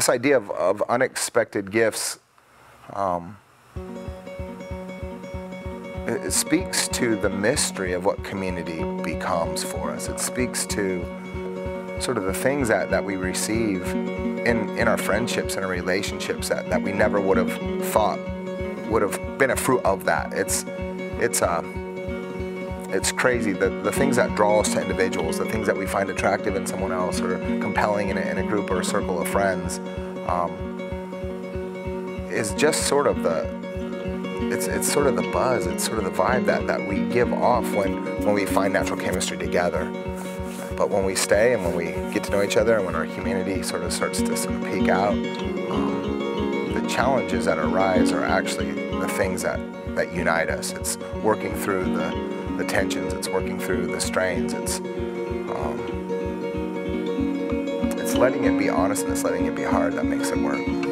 this idea of, of unexpected gifts um, it, speaks to the mystery of what community becomes for us. It speaks to sort of the things that, that we receive in, in our friendships and our relationships that, that we never would have thought would have been a fruit of that. It's, it's, uh, it's crazy. that the things that draw us to individuals, the things that we find attractive in someone else or compelling in a, in a group or a circle of friends, um, is just sort of the, it's, it's sort of the buzz, it's sort of the vibe that, that we give off when, when we find natural chemistry together. But when we stay and when we get to know each other and when our humanity sort of starts to sort of out, um, the challenges that arise are actually the things that, that unite us. It's working through the, the tensions, it's working through the strains, it's, um, it's letting it be honest and it's letting it be hard that makes it work.